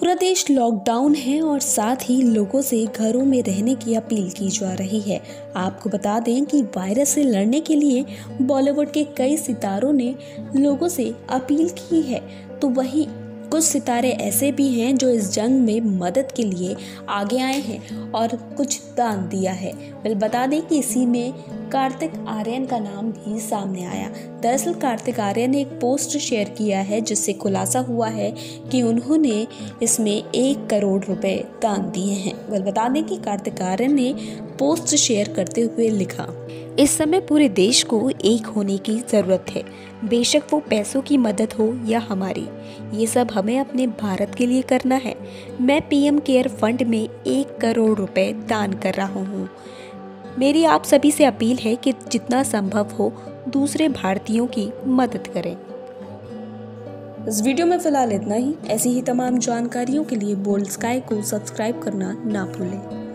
पूरा देश लॉकडाउन है और साथ ही लोगों से घरों में रहने की अपील की जा रही है। आपको बता दें कि वायरस से लड़ने के लिए बॉलीवुड के कई सितारों ने लोगों से अपील की है। तो वहीं कुछ सितारे ऐसे भी हैं जो इस जंग में मदद के लिए आगे आए हैं और कुछ दान दिया है। वेल बता दें कि इसी में कार्तिक आर्यन का नाम भी सामने आया। दरअसल कार्तिक आर्यन ने एक पोस्ट शेयर किया है, जिससे खुलासा हुआ है कि उन्होंने इसमें एक करोड़ रुपए दान दिए हैं। वेल बता दें कि कार्तिक आर्यन ने पोस्ट शेयर करते हुए लिखा, इस समय पूरे देश को एक होने की ज़रूरत है। बेशक वो पैसों की मदद हो या हमारी। ये सब हमें अपने भारत के लिए करना है। मैं पीएम केयर फंड में एक करोड़ रुपए दान कर रहा हूँ। मेरी आप सभी से अपील है कि जितना संभव हो, दूसरे भारतीयों की मदद करें। इस वीडियो में फ़िलहाल इतना ही। ऐसी ही तमाम जानकारियों के लिए बोल्ड स्काई को सब्सक्राइब करना ना भूलें।